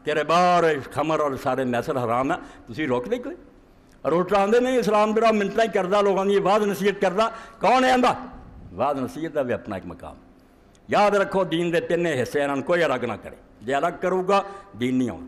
ਤੇਰੇ ਬਾਹਰ ਖਮਰ ਔਰ ਸਾਰੇ ਮੈਸਰ ਹਰਾਮ ਹੈ ਤੁਸੀਂ ਰੋਕਦੇ ਕੋਈ ਰੋਟਾ ਆਂਦੇ ਨਹੀਂ ਇਸਲਾਮ ਜਿਹੜਾ ਮਿੰਟਾਂ ਹੀ ਕਰਦਾ ਲੋਕਾਂ ਦੀ ਬਾਦ ਨਸੀਹਤ ਕਰਦਾ ਕੌਣ ਹੈ ਆਂਦਾ ਬਾਦ ਨਸੀਹਤ ਦਾ ਵੀ ਆਪਣਾ ਇੱਕ ਮਕਾਮ ਯਾਦ ਰੱਖੋ ਦੀਨ ਦੇ ਤਿੰਨੇ ਹਿੱਸੇ ਇਹਨਾਂ ਨੂੰ ਕੋਈ ਅਲੱਗ ਨਾ ਕਰੇ ਜੇ ਅਲੱਗ ਕਰੂਗਾ ਦੀਨ ਨਹੀਂ ਆਉਣਾ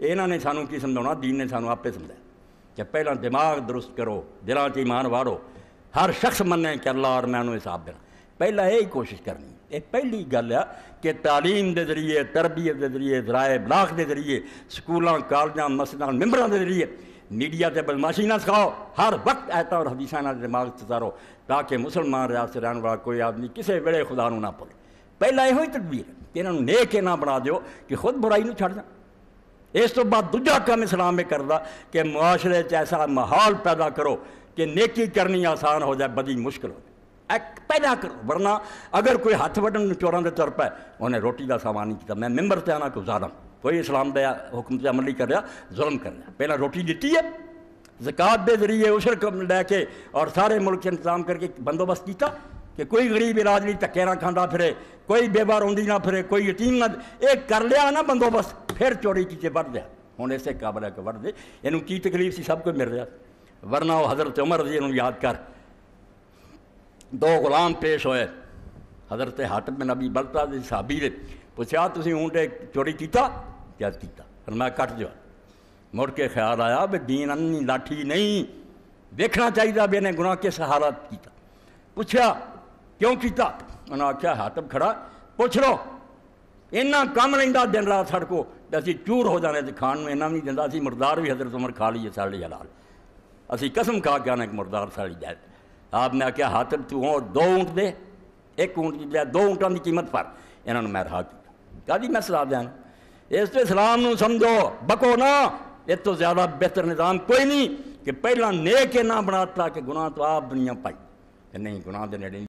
ਇਹਨਾਂ ਨੇ ਸਾਨੂੰ ਕੀ ਸਮਝਾਉਣਾ ਦੀਨ ਨੇ ਸਾਨੂੰ ਆਪੇ ਸਮਝਾਇਆ ਕਿ ਪਹਿਲਾਂ ਦਿਮਾਗ ਦਰੁਸਤ ਕਰੋ ਦਿਲਾਂ 'ਚ ਈਮਾਨ ਵਾੜੋ ਹਰ ਸ਼ਖਸ ਮੰਨੇ ਕਿ ਅੱਲਾ ਔਰ ਮੈਂ ਉਹਨੂੰ ਹਿਸਾਬ ਦੇਣਾ ਪਹਿਲਾਂ ਇਹ ਹੀ ਕੋਸ਼ਿਸ਼ ਕਰਨੀ ਇਹ ਪਹਿਲੀ ਗੱਲ ਆ ਕਿ ਤਾਲੀਮ ਦੇ ਜ਼ਰੀਏ ਤਰਬੀਅਤ ਦੇ ਜ਼ਰੀਏ ਜ਼ਰਾਏ ਬਲਾਗ ਦੇ ਜ਼ਰੀਏ ਸਕੂਲਾਂ ਕਾਲਜਾਂ ਮਸਜਿਦਾਂ ਮੈਂਬਰਾਂ ਦੇ ਜ਼ਰੀਏ ਮੀਡੀਆ ਤੇ ਬਦਮਾਸ਼ੀ ਨਾ ਸਿਖਾਓ ਹਰ ਵਕਤ ਐਤਾਂ ਔਰ ਹਦੀਸਾਂ ਨਾਲ ਦਿਮਾਗ 'ਚ ਤਾਰੋ ਤਾਂ ਕਿ ਮੁਸਲਮਾਨ ਰਿਆਸਤ ਰਹਿਣ ਵਾਲਾ ਕੋਈ ਆਦਮੀ ਕਿਸੇ ਵੇਲੇ ਖੁਦਾ ਨੂੰ ਨਾ ਭੁੱਲੇ ਪਹਿਲਾਂ ਇਹੋ ਹੀ ਤਦਬੀਰ ਹੈ ਕਿ ਇਹਨਾਂ ਨੂੰ ਨੇਕ ਇਹ ਨਾ ਬਣਾ ਦਿਓ ਕਿ ਖੁਦ ਬੁਰਾਈ ਨੂੰ ਛੱਡ ਜਾਣ ਇਸ ਤੋਂ ਬਾਅਦ ਦੂਜਾ ਕੰਮ ਇਸਲਾਮ ਇਹ ਕਰਦਾ ਕਿ ਮੁਆਸ਼ਰੇ 'ਚ ਐਸਾ ਮਾਹੌਲ ਪੈਦਾ ਕਰੋ ਕਿ ਨੇਕੀ ਕਰਨੀ ਆਸਾਨ ਹੋ ਜਾਏ ਬਦੀ ਮੁਸ਼ਕਲ ਹੋ ਜਾਏ ਇੱਕ ਪੈਦਾ ਕਰੋ ਵਰਨਾ ਅਗਰ ਕੋਈ ਹੱਥ ਵੱਢਣ ਨੂੰ ਚੋਰਾਂ ਦੇ ਤੁਰ ਪਏ ਉਹਨੇ ਰੋਟੀ ਦਾ ਸਾਮਾਨ ਨਹੀਂ ਕੀਤਾ ਮੈਂ ਮੈਂਬਰ ਤੇ ਆਣਾ ਕੋਈ ਜ਼ਾਲਮ ਕੋਈ ਇਸਲਾਮ ਦਾ ਹੁਕਮ ਤੇ ਅਮਲ ਨਹੀਂ ਕਰ ਰਿਹਾ ਜ਼ੁਲਮ ਕਰ ਰਿਹਾ ਪਹਿਲਾਂ ਰੋਟੀ ਦਿੱਤੀ ਹੈ ਜ਼ਕਾਤ ਦੇ ਜ਼ਰੀਏ ਉਸ਼ਰ ਕਮ ਲੈ ਕੇ ਔਰ ਸਾਰੇ ਮੁਲਕ 'ਚ ਇੰਤਜ਼ਾਮ ਕਰਕੇ ਬੰਦੋਬਸਤ ਕੀਤਾ ਕਿ ਕੋਈ ਗਰੀਬ ਇਲਾਜ ਲਈ ਧੱਕੇ ਨਾਲ ਖਾਂਦਾ ਫਿਰੇ ਕੋਈ ਬੇਵਾਰ ਹੁੰਦੀ ਨਾ ਫਿਰੇ ਕੋਈ ਯਤੀਮ ਨਾ ਇਹ ਕਰ ਲਿਆ ਨਾ ਬੰਦੋਬਸਤ ਫਿਰ ਚੋਰੀ ਕੀਤੇ ਵੱਧ ਗਿਆ ਹੁਣ ਇਸੇ ਕਾਬਲ ਹੈ ਕਿ ਵੱਧ ਦੇ ਇਹਨੂੰ ਕੀ ਤਕਲੀਫ ਸੀ ਸਭ ਕੁਝ ਮਿਲ ਰਿਹਾ ਵਰਨਾ ਉਹ ਹਜ਼ਰਤ ਉਮਰ ਰਜ਼ੀ ਨੂੰ ਯਾਦ ਕਰ दो गुलाम पेश होए। हज़रत हाटम में नबी बलता दे साहबी ने पूछा तुम ऊंटे चोरी कीता? क्या कीता? और मैं कट जो मुड़ के ख्याल आया भी दीन अन्नी लाठी नहीं, देखना चाहिए भी इन्हें गुनाह किस हालत किया पूछा क्यों किया उन्हें आख्या, हाटम खड़ा, पुछ लो। इन्ना कम लेंदा दिन रात साढ़े को असी चूर हो जाने खाण में इन्ना भी नहीं दिता असी मुरदार भी हज़रत उमर खा लीए साड़ी हलाल। असी कसम खा के आने मुर्दार साड़ी जाए ਜਾਇ ਆਪ ਨੇ ਆਖਿਆ ਹਾਤਮ ਤੂੰ ਉਹ ਦੋ ਊਂਟ ਦੇ ਇੱਕ ਊਂਟ ਦੀ ਬਜਾਏ ਦੋ ਊਂਟਾਂ ਦੀ ਕੀਮਤ ਪਰ ਇਹਨਾਂ ਨੂੰ ਮੈਂ ਰਹਾ ਕੀਤਾ ਕਾਦੀ ਮੈਂ ਸਲਾਹ ਦਿਆਂ ਇਸ ਤੇ ਇਸਲਾਮ ਨੂੰ ਸਮਝੋ ਬਕੋ ਨਾ ਇਹ ਤੋਂ ਜ਼ਿਆਦਾ ਬਿਹਤਰ ਨਿਜ਼ਾਮ ਕੋਈ ਨਹੀਂ ਕਿ ਪਹਿਲਾਂ ਨੇਕ ਇਹ ਨਾ ਬਣਾਤਾ ਕਿ ਗੁਨਾਹ ਤੋਂ ਆਪ ਦੁਨੀਆ ਪਾਈ ਕਿ ਨਹੀਂ ਗੁਨਾਹ ਦੇ ਨੇੜੇ